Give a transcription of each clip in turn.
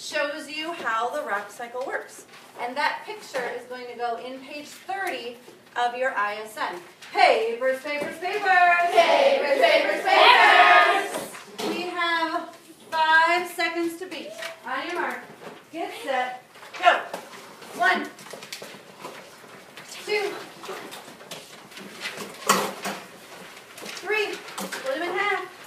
shows you how the rock cycle works. And that picture is going to go in page 30 of your ISN. Papers, papers, papers! Papers, papers, papers! We have five seconds to beat. On your mark, get set, go. One, two, three, split them in half.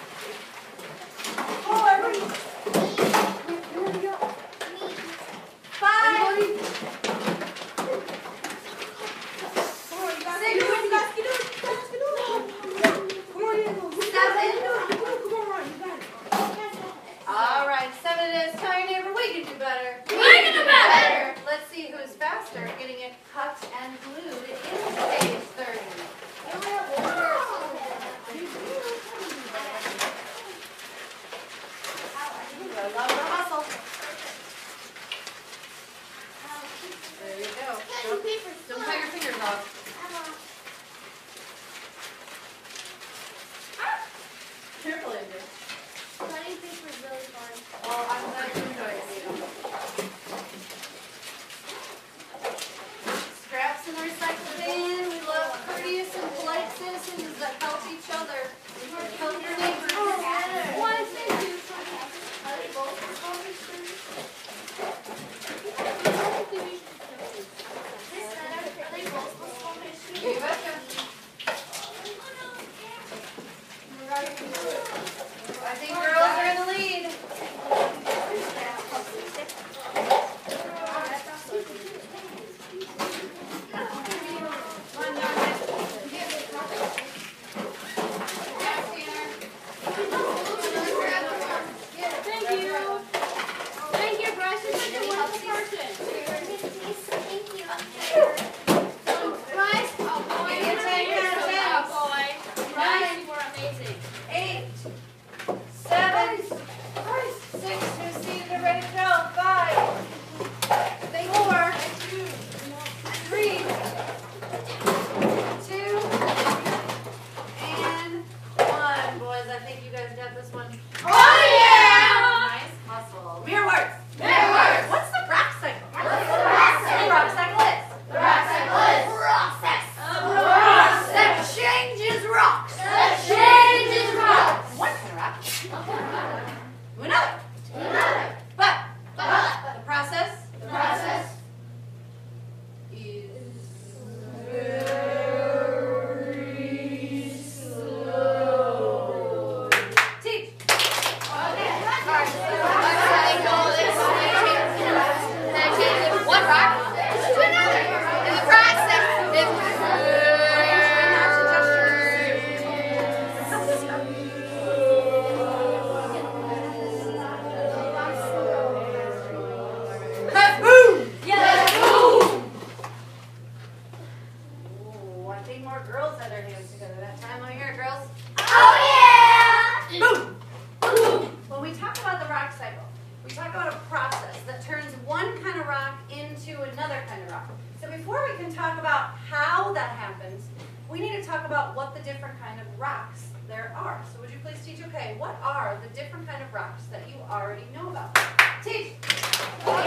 Another kind of rock. So before we can talk about how that happens, we need to talk about what the different kind of rocks there are. So would you please teach, okay, what are the different kind of rocks that you already know about? Teach. Sedimentary,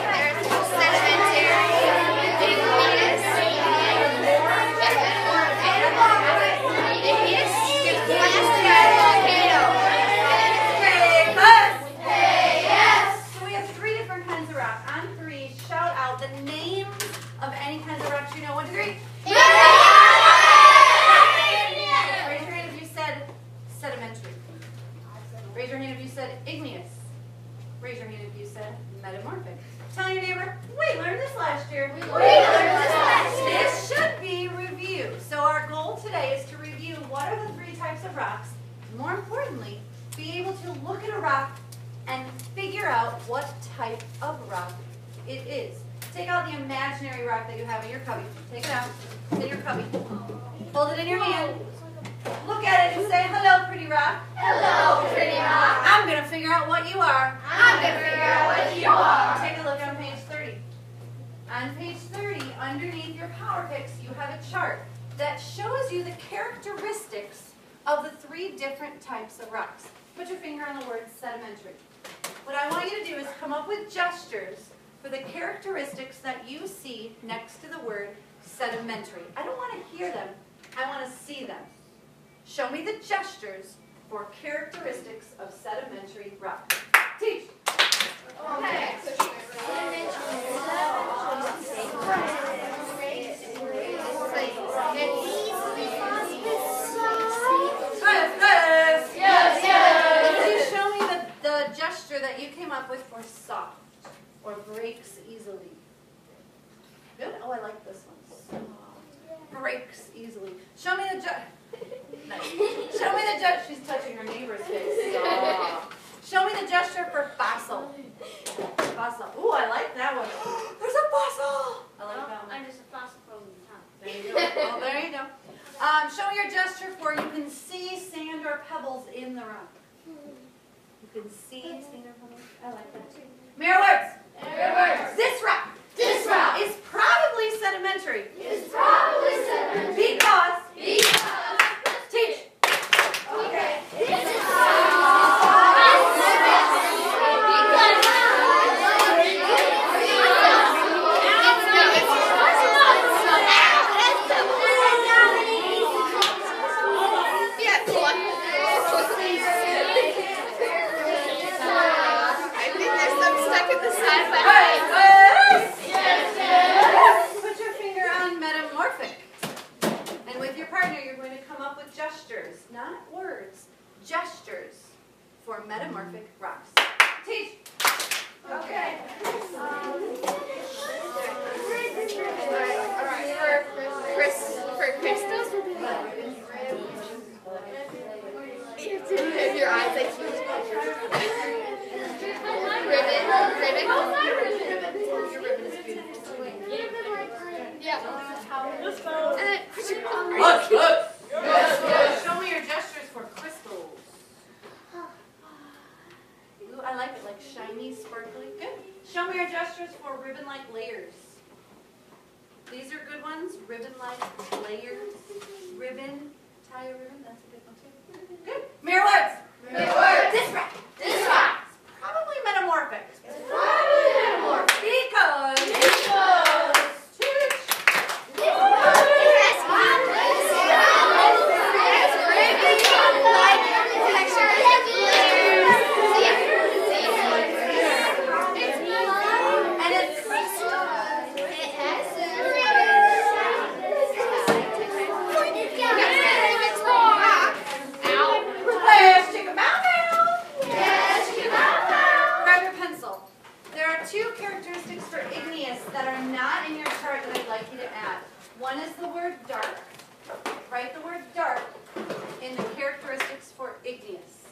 igneous, igneous, blasted by a volcano. Hey, us. Hey, yes. So we have three different kinds of rock. On three, shout out the names of any kinds of rocks you know. One, two, three. Raise your hand if you said sedimentary. Raise your hand if you said igneous. Raise your hand if you said metamorphic. Tell your neighbor, we learned this last year. We learned this last year. This should be review. So our goal today is to review what are the three types of rocks. More importantly, be able to look at a rock and figure out what type of rock it is. Take out the imaginary rock that you have in your cubby. Take it out. It's in your cubby. Hold it in your hand. Look at it and say, hello, pretty rock. Hello, pretty rock. I'm going to figure out what you are. I'm gonna figure out what you are. Take a look on page 30. On page 30, underneath your Power Pix, you have a chart that shows you the characteristics of the three different types of rocks. Put your finger on the word sedimentary. What I want you to do is come up with gestures for the characteristics that you see next to the word sedimentary. I don't want to hear them, I want to see them. Show me the gestures for characteristics of sedimentary rock. Teach. Okay. Yes, yes. Yes, Could you show me the, the gesture that you came up with for soft or breaks easily? Good. Oh, I like this one. Soft. Breaks easily. Show me the ge- nice. Show me the gesture. She's touching her neighbor's face. Soft. Show me the gesture for fossil. Fossil. Ooh, I like that one. There's a fossil. I like that one. I'm just a fossil from the top. There you go. Well, there you go. Um, show me your gesture for you can see sand or pebbles in the rock. You can see sand or pebbles. I like that. Mirror words. Mirror words. This rock This rock is probably sedimentary is probably sedimentary because because, teach. okay, this is I think there's some stuck in the side of my Hey, head. yes. Put your finger on metamorphic. And with your partner, you're going to come up with gestures, not words, gestures for metamorphic rocks. Teach. Okay. For crystals, you have to have your eyes like huge. Ribbon, ribbon. Your ribbon is beautiful. Yeah. And then put your Look, look. Show me your gestures for crystals. Ooh, I like it, like shiny, sparkly. Good. Show me your gestures for ribbon-like layers. These are good ones. Ribbon-like layers. Ribbon. Tie a ribbon. That's a good one too. Good. Mirror words. Mirror words. This rock. This rock. Probably metamorphic. Probably metamorphic. Because. Because. Teach. And it's. Let's check them out now. Grab your pencil. There are two characteristics for igneous that are not in your chart that I'd like you to add. One is the word dark. Write the word dark in the characteristics for igneous.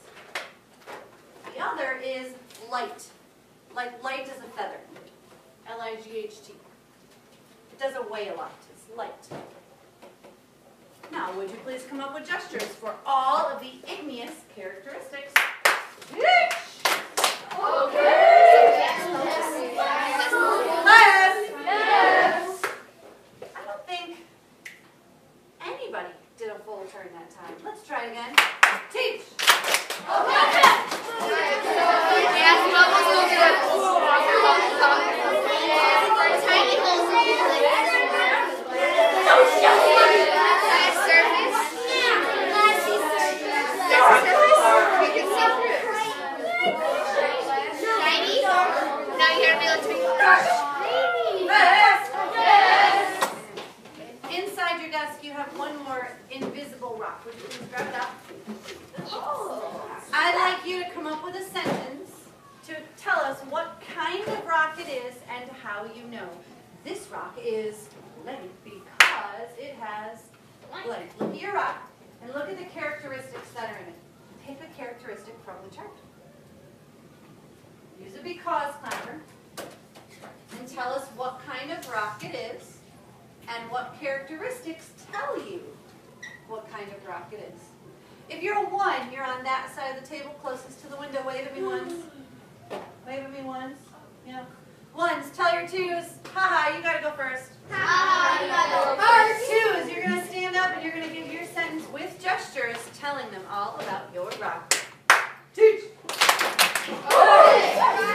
The other is light. Like light as a feather. L-I-G-H-T. It doesn't weigh a lot. It's light. Now, would you please come up with gestures for all of the igneous characteristics? Class. rock. Would you please grab it up? Oh. I'd like you to come up with a sentence to tell us what kind of rock it is and how you know. This rock is blank because it has blank. Look at your rock and look at the characteristics that are in it. Pick a characteristic from the chart. Use a Because Clapper and tell us what kind of rock it is and what characteristics tell you what kind of rock it is. If you're a one, you're on that side of the table closest to the window. Wave at me once. Wave at me once. Yeah. Ones, tell your twos. Haha, you gotta go first. Haha, you gotta go first. Twos, you're gonna stand up and you're gonna give your sentence with gestures telling them all about your rock. Teach! Oh, oh,